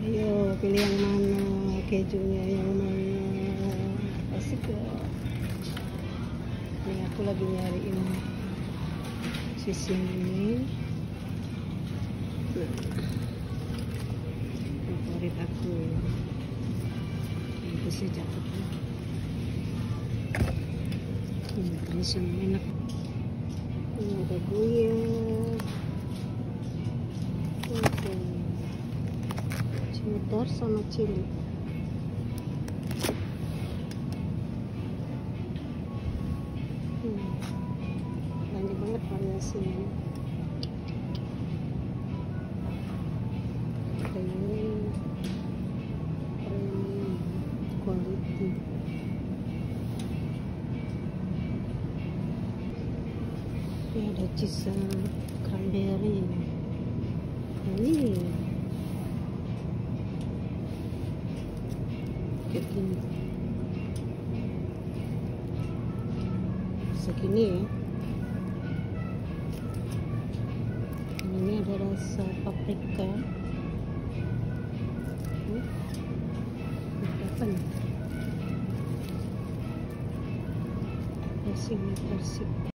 pilih yang mana? Kejunya yang mana? Asik ya ini aku lagi nyariin sisi ini. Favorit aku. Itu sih cakep hmm, terus yang enak. Ini ada guyat cheddar sama chili hmm. banyak banget variasinya. Ini ada cheese cranberry. Ini kayak gini segini. Ya ini ada rasa paprika. Ini apa nih? Persik persik